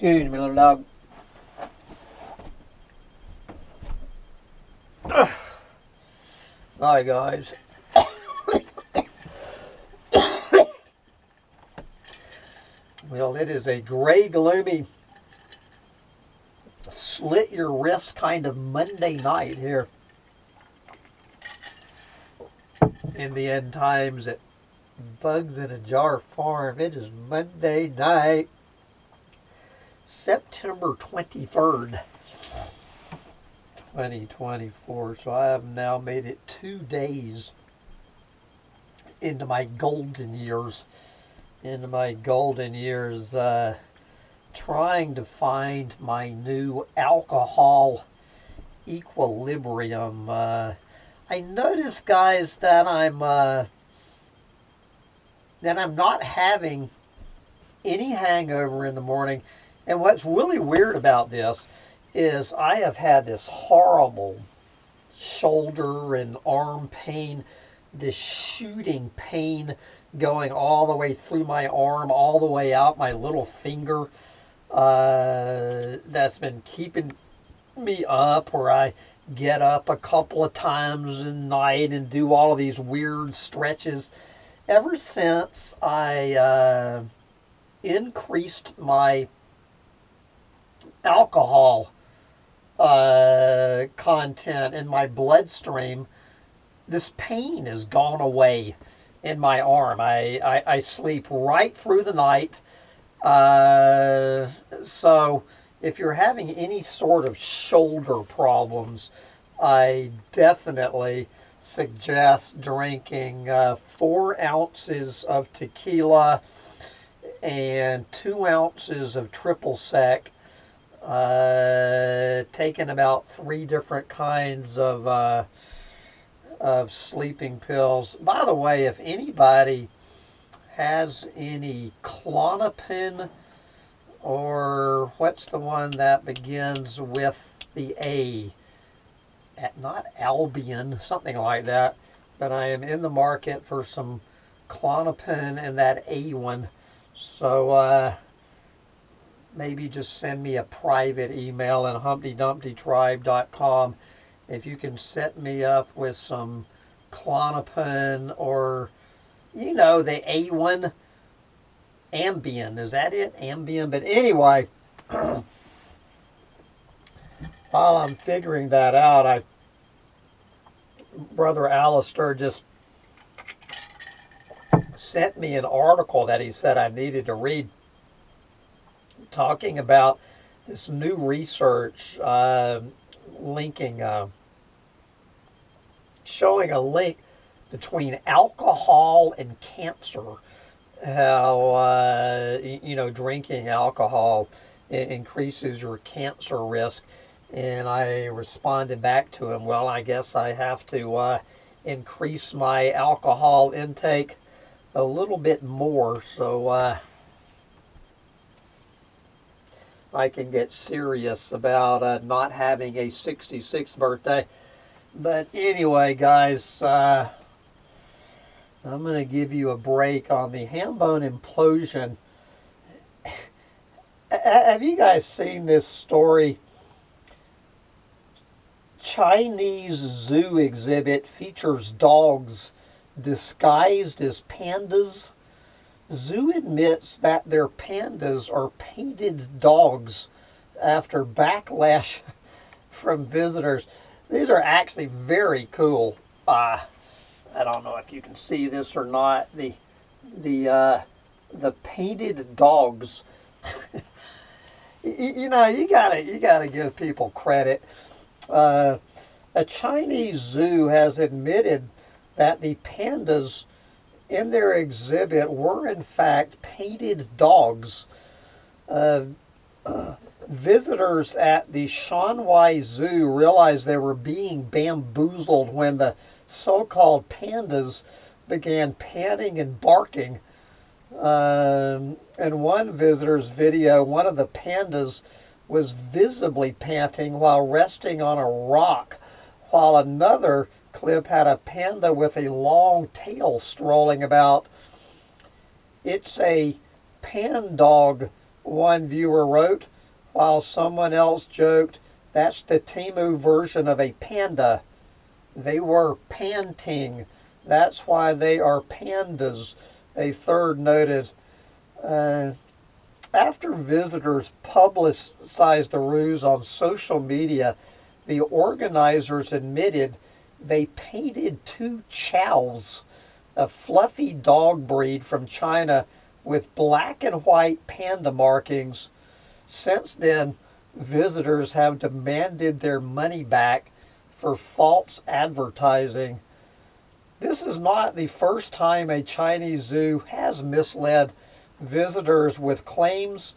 Excuse me, little dog. Hi, guys. well, it is a gray, gloomy, slit your wrist kind of Monday night here in the end times at Bugs in a Jar Farm. It is Monday night, September 23rd, 2024. So I have now made it two days into my golden years. Into my golden years, uh, trying to find my new alcohol equilibrium. Uh, I notice, guys, that I'm uh, that I'm not having any hangover in the morning. And what's really weird about this is I have had this horrible shoulder and arm pain, this shooting pain going all the way through my arm, all the way out my little finger. Uh, that's been keeping me up where I get up a couple of times a night and do all of these weird stretches ever since I uh, increased my alcohol uh, content in my bloodstream, this pain has gone away in my arm. I, I, I sleep right through the night. Uh, so if you're having any sort of shoulder problems, I definitely suggest drinking uh, four ounces of tequila and two ounces of triple sec, uh, taking about three different kinds of uh, of sleeping pills. By the way, if anybody has any Klonopin or what's the one that begins with the A? At not Albion, something like that. But I am in the market for some Klonopin and that A one. So uh, maybe just send me a private email at humptydumptytribe.com if you can set me up with some Klonopin or, you know, the A1 Ambien. Is that it? Ambien. But anyway, while I'm figuring that out, I brother Alistair just sent me an article that he said I needed to read, talking about this new research uh, linking, uh, showing a link between alcohol and cancer. How uh, you know drinking alcohol increases your cancer risk and I responded back to him, well, I guess I have to uh, increase my alcohol intake a little bit more so uh, I can get serious about uh, not having a 66th birthday. But anyway, guys, uh, I'm going to give you a break on the Hambone implosion. Have you guys seen this story? Chinese zoo exhibit features dogs disguised as pandas. Zoo admits that their pandas are painted dogs after backlash from visitors. These are actually very cool. Uh, I don't know if you can see this or not. The the uh, the painted dogs. you, you know, you gotta you gotta give people credit. Uh, a Chinese zoo has admitted that the pandas in their exhibit were in fact painted dogs. Uh, visitors at the Shanghai Zoo realized they were being bamboozled when the so-called pandas began panting and barking. Um, in one visitor's video, one of the pandas was visibly panting while resting on a rock, while another clip had a panda with a long tail strolling about. It's a pan dog one viewer wrote, while someone else joked, that's the Temu version of a panda. They were panting. That's why they are pandas, a third noted. Uh, after visitors publicized the ruse on social media, the organizers admitted they painted two chows, a fluffy dog breed from China with black and white panda markings. Since then, visitors have demanded their money back for false advertising. This is not the first time a Chinese zoo has misled visitors with claims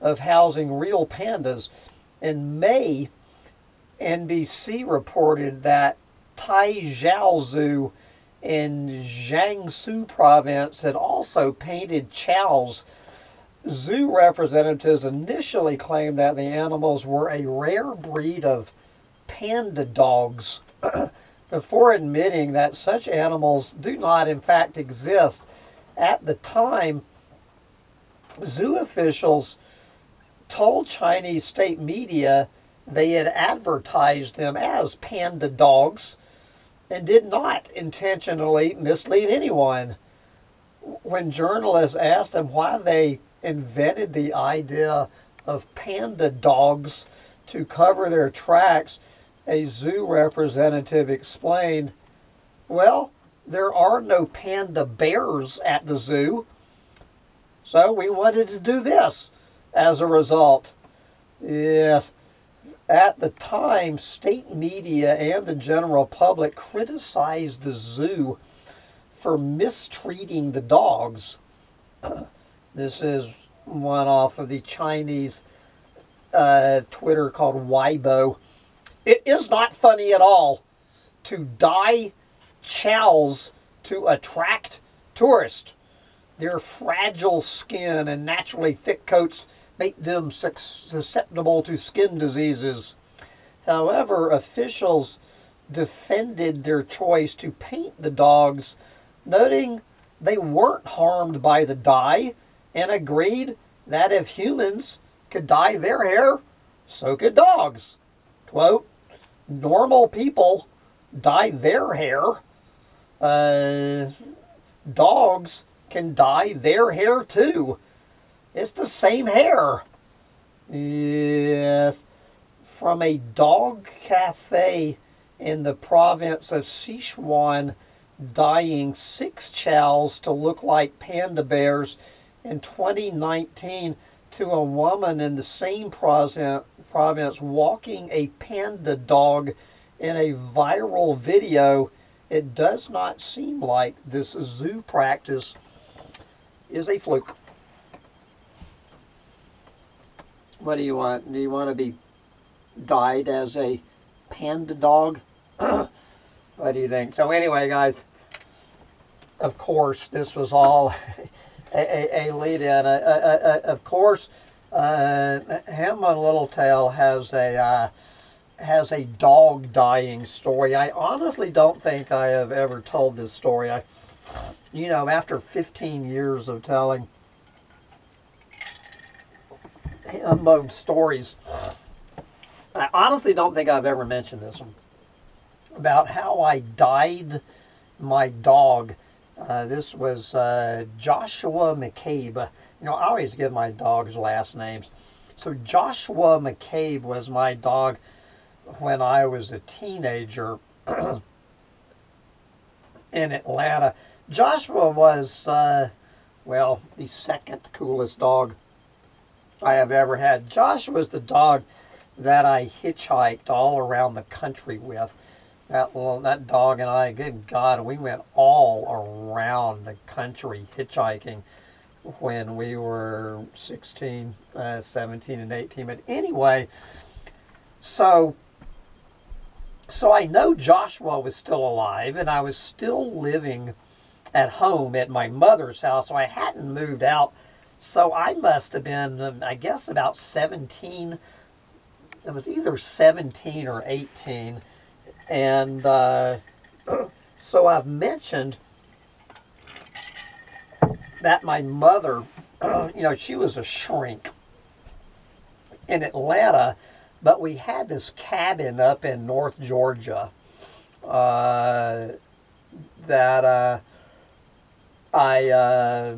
of housing real pandas. In May, NBC reported that Zoo in Jiangsu province had also painted chows. Zoo representatives initially claimed that the animals were a rare breed of panda dogs before admitting that such animals do not in fact exist. At the time, zoo officials told Chinese state media they had advertised them as panda dogs and did not intentionally mislead anyone. When journalists asked them why they invented the idea of panda dogs to cover their tracks, a zoo representative explained, Well, there are no panda bears at the zoo. So we wanted to do this as a result. Yes. At the time, state media and the general public criticized the zoo for mistreating the dogs. this is one off of the Chinese uh, Twitter called Weibo. It is not funny at all to dye chows to attract tourists. Their fragile skin and naturally thick coats make them susceptible to skin diseases. However, officials defended their choice to paint the dogs, noting they weren't harmed by the dye and agreed that if humans could dye their hair, so could dogs. Quote, normal people dye their hair. Uh, dogs can dye their hair too. It's the same hair. Yes. From a dog cafe in the province of Sichuan, dyeing six chows to look like panda bears in 2019 to a woman in the same province walking a panda dog in a viral video, it does not seem like this zoo practice is a fluke. What do you want? Do you want to be dyed as a panda dog? what do you think? So anyway, guys, of course, this was all a, a, a lead-in. Uh, uh, uh, of course, uh, Hamlin Littletail has a uh, has a dog dying story. I honestly don't think I have ever told this story. I, you know, after 15 years of telling Hambone stories, I honestly don't think I've ever mentioned this one about how I dyed my dog uh, this was uh, Joshua McCabe. You know, I always give my dogs last names. So Joshua McCabe was my dog when I was a teenager in Atlanta. Joshua was, uh, well, the second coolest dog I have ever had. Joshua was the dog that I hitchhiked all around the country with that little that dog and I, good God, we went all around the country hitchhiking when we were 16, uh, 17, and 18. But anyway, so so I know Joshua was still alive, and I was still living at home at my mother's house, so I hadn't moved out. So I must have been, um, I guess, about 17. It was either 17 or 18 and uh, so I've mentioned that my mother, you know, she was a shrink. in Atlanta, but we had this cabin up in North Georgia uh, that uh, I uh,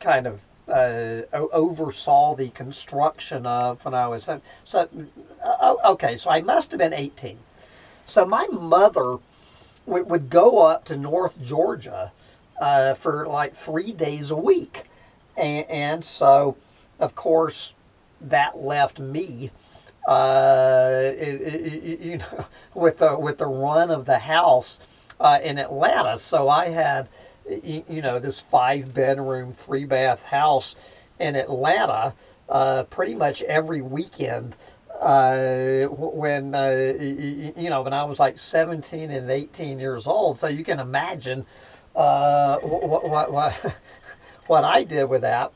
kind of uh, oversaw the construction of when I was so. so uh, okay, so I must have been 18. So my mother would, would go up to North Georgia uh, for like three days a week, and, and so of course that left me. Uh, it, it, you know, with the with the run of the house uh, in Atlanta, so I had you know, this five bedroom, three bath house in Atlanta uh, pretty much every weekend. Uh, when uh, you know when I was like 17 and 18 years old, so you can imagine uh, what, what what what I did with that.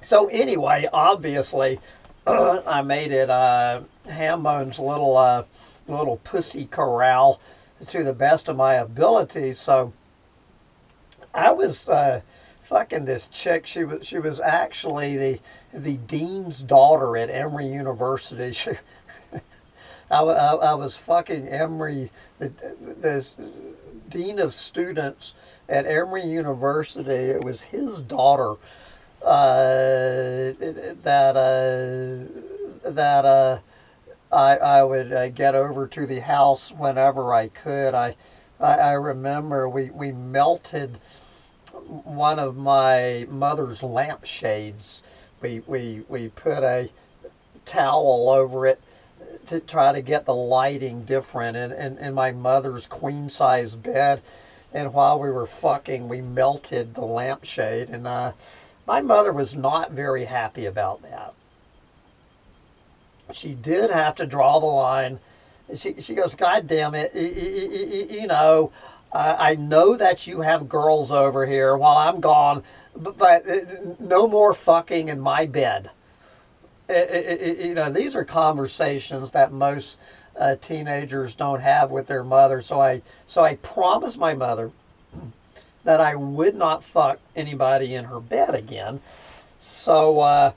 So anyway, obviously, I made it uh, Hambone's little uh, little pussy corral to the best of my ability. So I was uh, fucking this chick. She was she was actually the the dean's daughter at Emory University. She, I, I, I, was fucking Emory, the, the dean of students at Emory University. It was his daughter uh, that uh, that uh, I, I would uh, get over to the house whenever I could. I, I, I remember we, we melted one of my mother's lampshades. We, we, we put a towel over it to try to get the lighting different in, in, in my mother's queen size bed. And while we were fucking, we melted the lampshade. And uh, my mother was not very happy about that she did have to draw the line. She, she goes, God damn it, you know, I know that you have girls over here while I'm gone, but uh, no more fucking in my bed. You know, these are conversations that most uh, teenagers don't have with their mother. So I, so I promised my mother that I would not fuck anybody in her bed again. So, uh,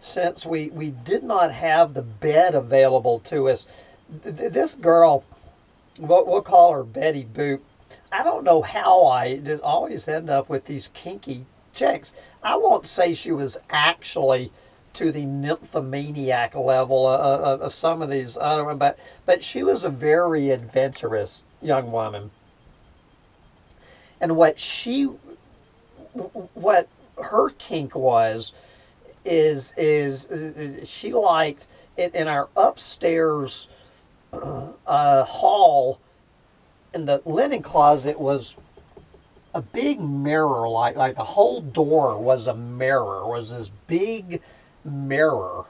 since we, we did not have the bed available to us, th- this girl, we'll, we'll call her Betty Boop. I don't know how I always end up with these kinky chicks. I won't say she was actually to the nymphomaniac level uh, uh, of, of some of these other but but she was a very adventurous young woman. And what she, what her kink was, is is, is she liked it in our upstairs uh, hall in the linen closet was a big mirror like like the whole door was a mirror was this big mirror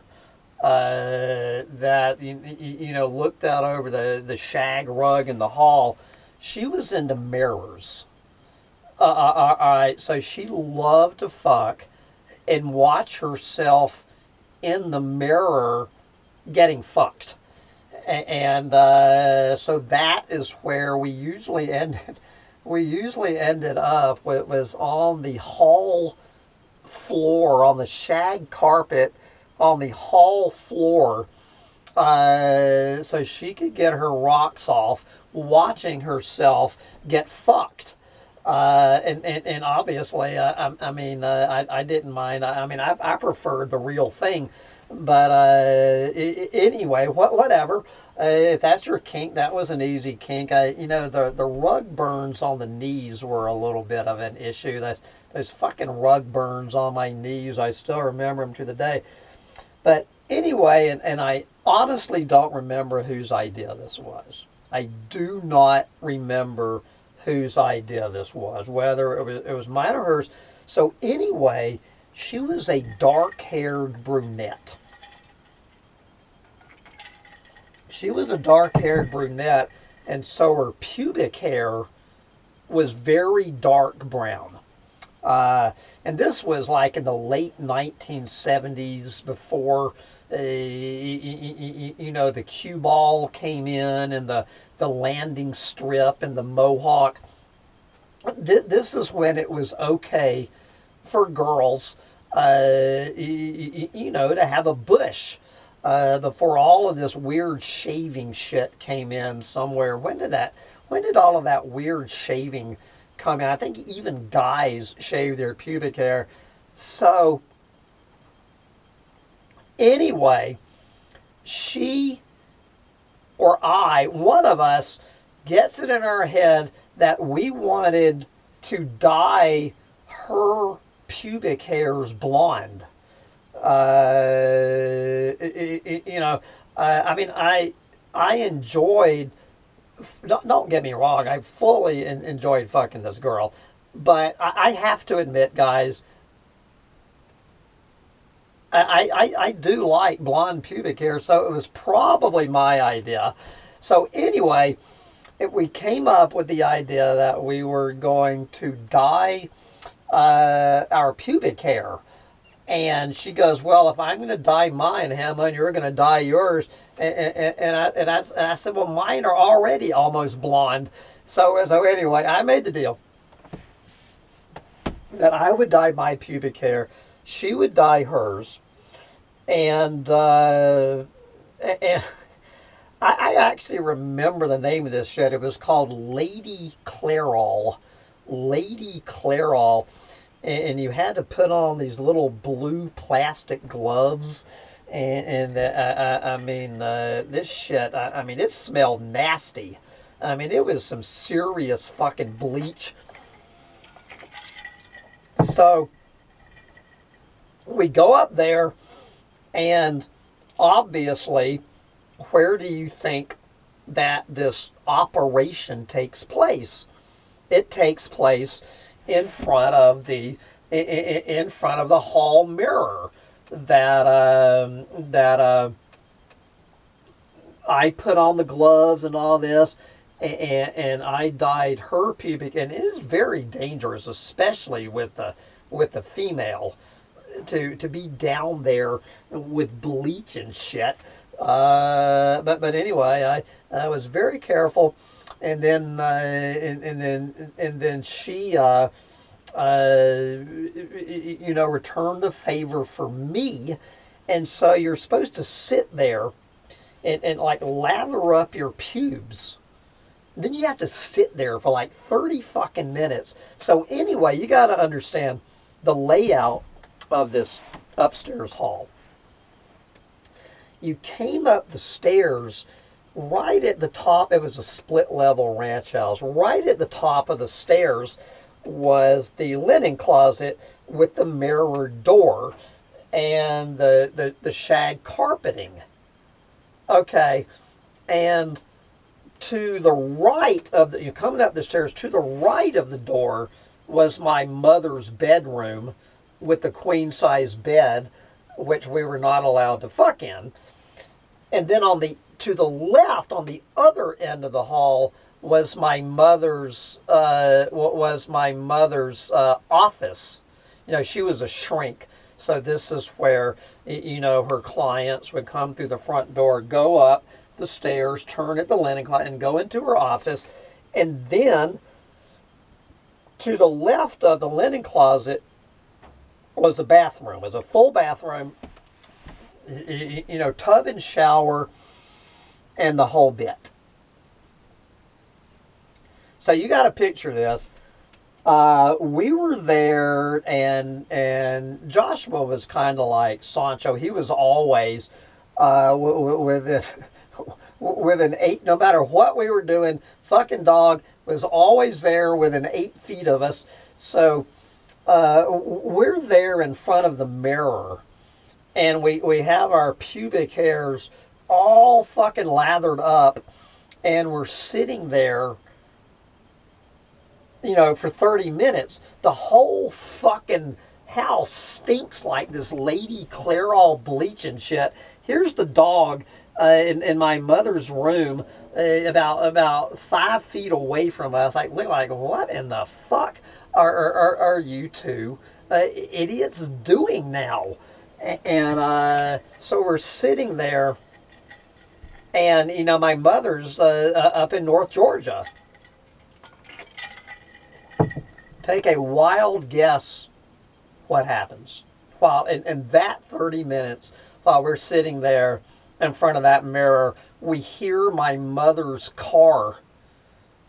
uh, that you, you know looked out over the the shag rug in the hall. She was into mirrors. Uh, uh, uh all right so she loved to fuck and watch herself in the mirror getting fucked. And uh, so that is where we usually ended. We usually ended up with was on the hall floor, on the shag carpet, on the hall floor, uh, so she could get her rocks off, watching herself get fucked. Uh, and, and, and obviously, uh, I, I mean, uh, I, I didn't mind. I, I mean, I, I preferred the real thing. But uh, anyway, what, whatever. Uh, if that's your kink, that was an easy kink. I, you know, the, the rug burns on the knees were a little bit of an issue. That's, those fucking rug burns on my knees, I still remember them to the day. But anyway, and, and I honestly don't remember whose idea this was. I do not remember whose idea this was, whether it was, it was mine or hers. So, anyway, she was a dark haired brunette. She was a dark haired brunette, and so her pubic hair was very dark brown. Uh, and this was like in the late 1970s before uh, you, you, know the cue ball came in and the the landing strip and the mohawk. This is when it was okay for girls uh, you, know, to have a bush. Uh, before all of this weird shaving shit came in somewhere. When did that? When did all of that weird shaving come in? I think even guys shave their pubic hair. So anyway, she or I, one of us, gets it in our head that we wanted to dye her pubic hairs blonde. Uh, you know, uh, I mean, I I enjoyed. Don't, don't get me wrong. I fully enjoyed fucking this girl, but I, I have to admit, guys. I, I, I do like blonde pubic hair, so it was probably my idea. So anyway, it, we came up with the idea that we were going to dye uh, our pubic hair. And she goes, well, if I'm going to dye mine, Hamma, and you're going to dye yours. And, and, and, I, and, I, and I said, well, mine are already almost blonde. So, so anyway, I made the deal that I would dye my pubic hair. She would dye hers. And, uh, and I, I actually remember the name of this shit. It was called Lady Clairol. Lady Clairol. And, and you had to put on these little blue plastic gloves. And, and uh, I, I, mean, uh, this shit, I, I mean, it smelled nasty. I mean, it was some serious fucking bleach. So we go up there, and obviously, where do you think that this operation takes place? It takes place in front of the in front of the hall mirror that uh, that uh, I put on the gloves and all this, and, and I dyed her pubic, and it is very dangerous, especially with the with the female, to to be down there with bleach and shit. Uh, but but anyway, I I was very careful, and then uh, and, and then and then she uh, uh, you know returned the favor for me, and so you're supposed to sit there, and and like lather up your pubes. Then you have to sit there for like 30 fucking minutes. So anyway, you got to understand the layout of this upstairs hall you came up the stairs right at the top. It was a split level ranch house. Right at the top of the stairs was the linen closet with the mirrored door and the, the, the shag carpeting. Okay. And to the right of the, you're coming up the stairs, to the right of the door was my mother's bedroom with the queen size bed, which we were not allowed to fuck in. And then on the to the left, on the other end of the hall, was my mother's uh, was my mother's uh, office. You know, she was a shrink, so this is where you know her clients would come through the front door, go up the stairs, turn at the linen closet, and go into her office, and then to the left of the linen closet was a bathroom. It was a full bathroom you know, tub and shower and the whole bit. So you got to picture this. Uh, we were there, and and Joshua was kind of like Sancho. He was always uh, with it, with an eight. No matter what we were doing, fucking dog was always there within eight feet of us. So uh, we're there in front of the mirror and we, we have our pubic hairs all fucking lathered up and we're sitting there you know for 30 minutes. The whole fucking house stinks like this lady Clairol bleach and shit. Here's the dog uh, in, in my mother's room uh, about about five feet away from us. Like look like what in the fuck are, are, are you two uh, idiots doing now and uh, so we're sitting there, and you know, my mother's uh, uh, up in North Georgia. Take a wild guess what happens. while in, in that 30 minutes while we're sitting there in front of that mirror, we hear my mother's car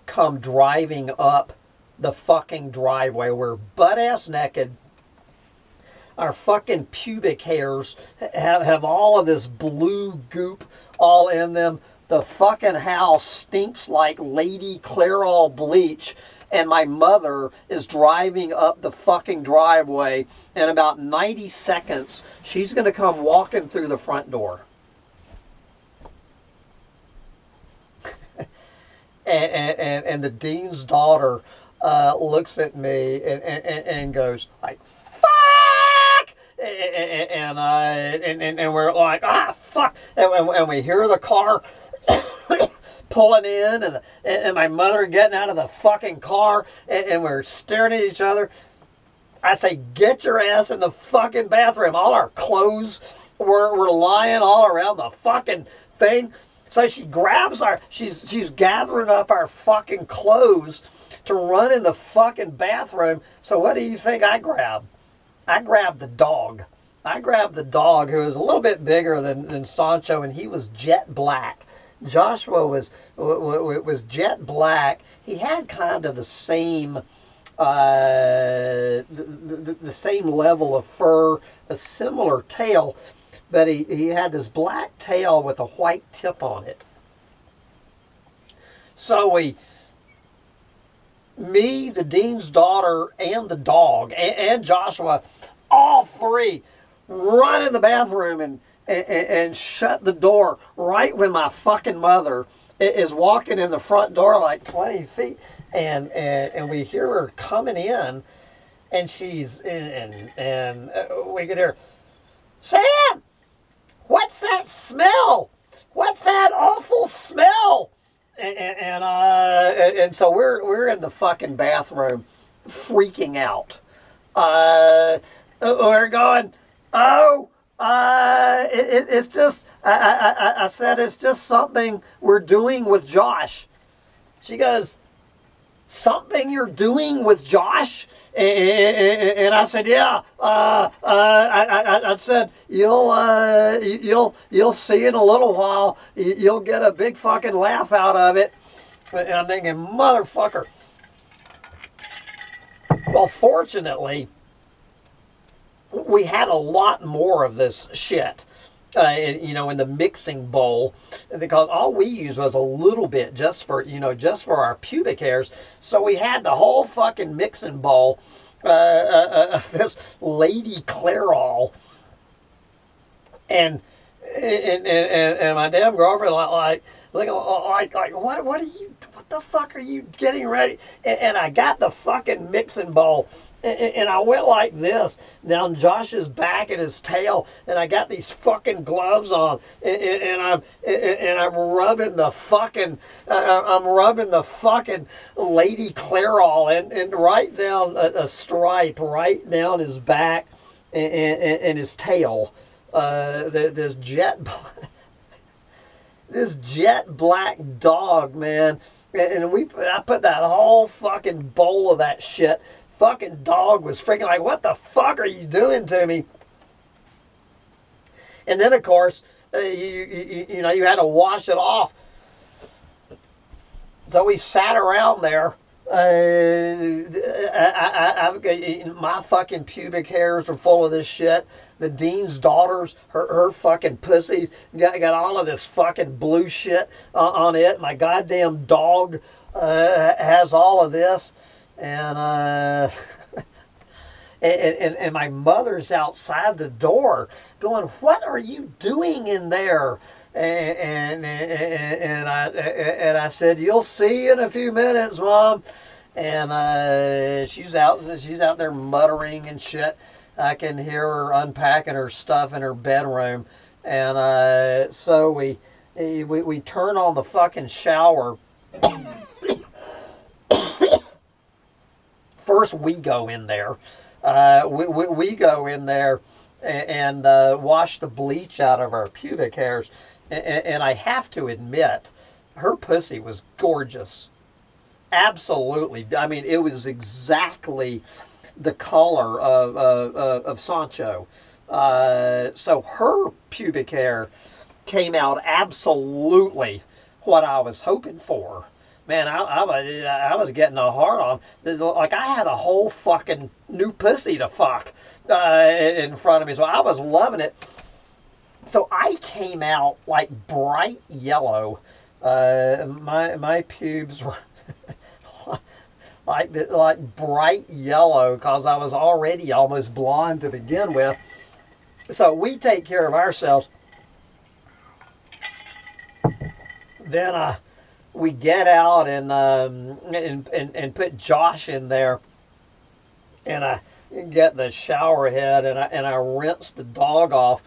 come driving up the fucking driveway. We're butt ass naked. Our fucking pubic hairs have, have all of this blue goop all in them. The fucking house stinks like Lady Clairol bleach. And my mother is driving up the fucking driveway. In about 90 seconds, she's going to come walking through the front door. and, and, and the dean's daughter uh, looks at me and, and, and goes like, fuck! And, and, uh, and, and, we're like, ah, fuck! And, and we hear the car pulling in and, and my mother getting out of the fucking car and, and we're staring at each other. I say, get your ass in the fucking bathroom. All our clothes were, were lying all around the fucking thing. So she grabs our, she's, she's gathering up our fucking clothes to run in the fucking bathroom. So what do you think I grab? I grabbed the dog. I grabbed the dog who was a little bit bigger than, than Sancho and he was jet black. Joshua was was jet black. He had kind of the same uh, the, the, same level of fur, a similar tail, but he, he had this black tail with a white tip on it. So we, me, the dean's daughter, and the dog, and, and Joshua, all three run in the bathroom and, and, and shut the door right when my fucking mother is walking in the front door like 20 feet and and, and we hear her coming in and she's and and, and uh, we can hear sam What's that smell? What's that awful smell? And, and, uh, and, so we're, we're in the fucking bathroom freaking out. Uh, we're going, oh, uh, it, it, it's just, I, I, I said it's just something we're doing with Josh. She goes, something you're doing with Josh? And I said, yeah. Uh, uh, I, I, I, said, you'll, uh, you'll, you'll see in a little while. You'll get a big fucking laugh out of it. And I'm thinking, motherfucker. Well, fortunately, we had a lot more of this shit uh, you know, in the mixing bowl, because all we used was a little bit just for, you know, just for our pubic hairs. So we had the whole fucking mixing bowl, uh, uh, uh this Lady Clairol, and and, and, and, my damn girlfriend like like like like what what are you what the fuck are you getting ready? And, and I got the fucking mixing bowl and I went like this down Josh's back and his tail, and I got these fucking gloves on, and, I'm and I'm rubbing the fucking I'm rubbing the fucking Lady Clairol and, and right down a, a stripe right down his back and, and, and his tail. Uh, this jet this jet black dog, man. And we, I put that whole fucking bowl of that shit fucking dog was freaking like, what the fuck are you doing to me? And then, of course, uh, you, you, you know, you had to wash it off. So we sat around there. Uh, I, I, I, my fucking pubic hairs are full of this shit. The dean's daughters, her, her fucking pussies, got, got all of this fucking blue shit uh, on it. My goddamn dog uh, has all of this and uh, and, and, and my mother's outside the door going, "What are you doing in there?" And and, and, I and I said, "You'll see in a few minutes, mom." And uh, she's out she's out there muttering and shit. I can hear her unpacking her stuff in her bedroom, and uh, so we, we we turn on the fucking shower. First we go in there. Uh, we, we, we, go in there and, and uh, wash the bleach out of our pubic hairs. And, and I have to admit, her pussy was gorgeous. Absolutely. I mean, it was exactly the color of of, of, of Sancho. Uh, so her pubic hair came out absolutely what I was hoping for. Man, I, I, was, I was getting a hard on. Like I had a whole fucking new pussy to fuck uh, in front of me, so I was loving it. So I came out like bright yellow. Uh, my my pubes were like like bright yellow because I was already almost blonde to begin with. So we take care of ourselves. Then uh, we get out and, um, and, and and put Josh in there, and I get the shower head and I and I rinse the dog off,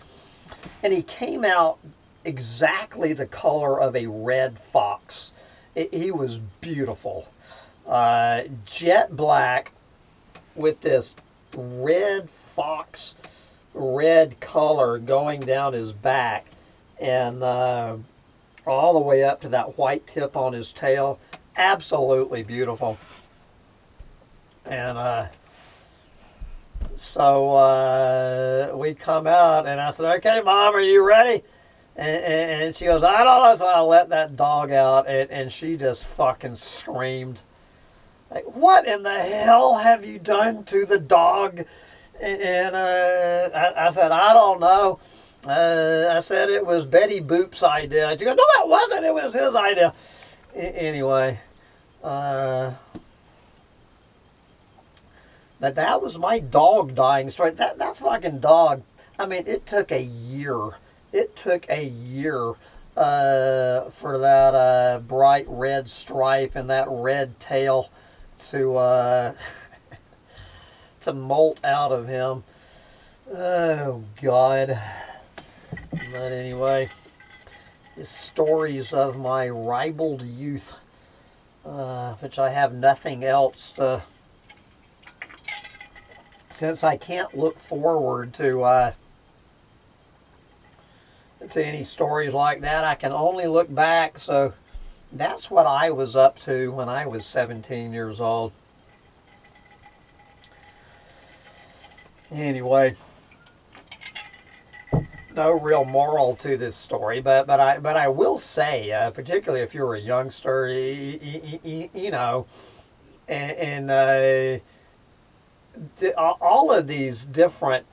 and he came out exactly the color of a red fox. It, he was beautiful, uh, jet black, with this red fox red color going down his back. And uh, all the way up to that white tip on his tail. Absolutely beautiful. And uh, so uh, we come out, and I said, "Okay, Mom, are you ready?" And, and, and she goes, "I don't know." So I let that dog out, and, and she just fucking screamed. Like, what in the hell have you done to the dog? And uh, I, I, said, I don't know. Uh, I said it was Betty Boop's idea. She goes, no, it wasn't. It was his idea. anyway, uh, but that was my dog dying story. That that fucking dog. I mean, it took a year. It took a year uh, for that uh, bright red stripe and that red tail to. Uh, to molt out of him. Oh, God. But anyway, the stories of my ribald youth, uh, which I have nothing else to. Since I can't look forward to uh, to any stories like that, I can only look back. So that's what I was up to when I was 17 years old. Anyway, no real moral to this story, but but I but I will say, uh, particularly if you're a youngster, you, you, you know, and, and uh, the, all of these different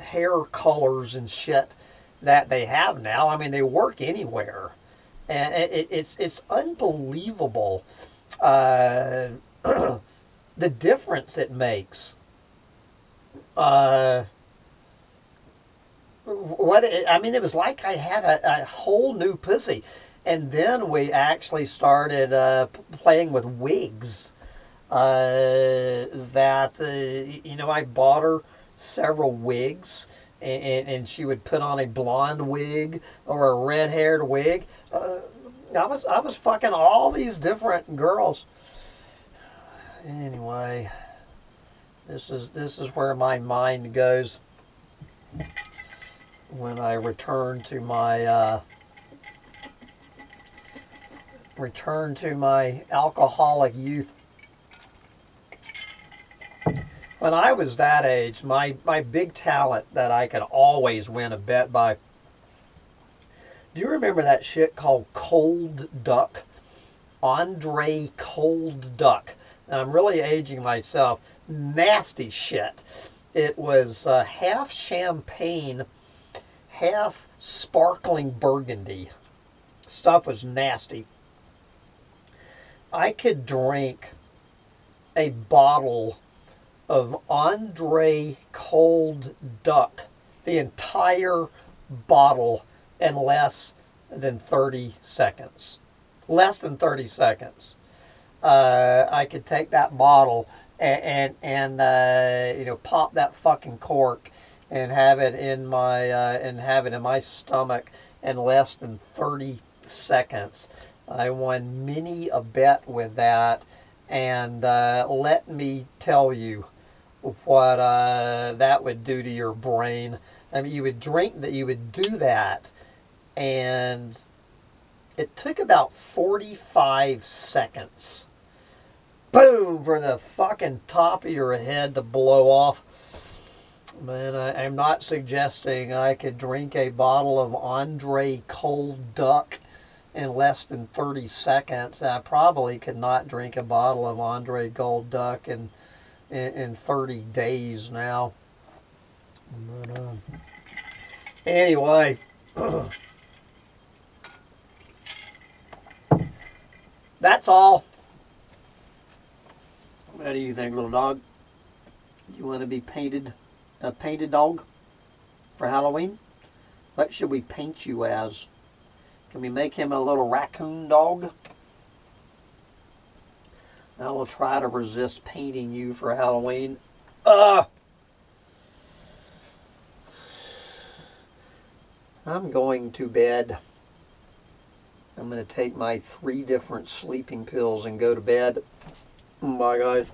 hair colors and shit that they have now. I mean, they work anywhere, and it, it's it's unbelievable uh, the difference it makes uh, what I mean, it was like I had a, a whole new pussy, and then we actually started uh, playing with wigs. Uh, that uh, you know, I bought her several wigs, and, and, she would put on a blonde wig or a red-haired wig. Uh, I was I was fucking all these different girls. Anyway. This is this is where my mind goes when I return to my uh, return to my alcoholic youth. When I was that age, my, my big talent that I could always win a bet by. Do you remember that shit called Cold Duck? Andre Cold Duck. Now, I'm really aging myself nasty shit. It was uh, half champagne, half sparkling burgundy. Stuff was nasty. I could drink a bottle of Andre Cold Duck, the entire bottle, in less than 30 seconds. Less than 30 seconds. Uh, I could take that bottle and and, uh, you know pop that fucking cork and have it in my uh, and have it in my stomach in less than 30 seconds. I won many a bet with that, and uh, let me tell you what uh, that would do to your brain. I mean, you would drink that, you would do that, and it took about 45 seconds boom from the fucking top of your head to blow off. Man, I, I'm not suggesting I could drink a bottle of Andre Cold Duck in less than 30 seconds. I probably could not drink a bottle of Andre Cold Duck in, in, in 30 days now. But, uh, anyway. That's all. What do you think, little dog? You want to be painted, a painted dog for Halloween? What should we paint you as? Can we make him a little raccoon dog? I will try to resist painting you for Halloween. Uh, I'm going to bed. I'm going to take my three different sleeping pills and go to bed. Bye, guys.